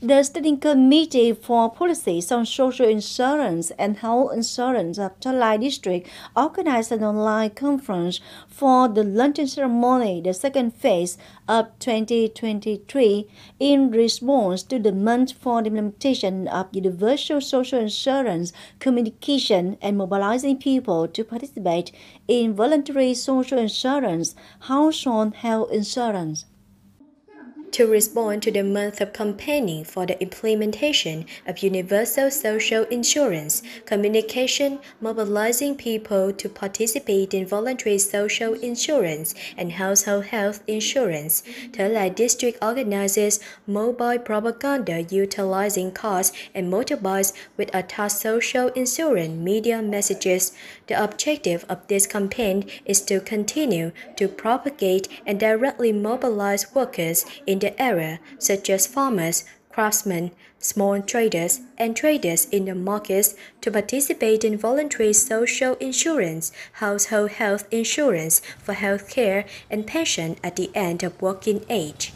The Standing Committee for Policies on Social Insurance and Health Insurance of Thới Lai District organized an online conference for the launching ceremony, the second phase of 2023, in response to the month for the implementation of universal social insurance communication and mobilizing people to participate in voluntary social insurance, household health insurance. To respond to the month of campaigning for the implementation of universal social insurance, communication, mobilizing people to participate in voluntary social insurance and household health insurance, Thới Lai District organizes mobile propaganda utilizing cars and motorbikes with attached social insurance media messages. The objective of this campaign is to continue to propagate and directly mobilize workers in in the area, such as farmers, craftsmen, small traders, and traders in the markets to participate in voluntary social insurance, household health insurance for health care, and pension at the end of working age.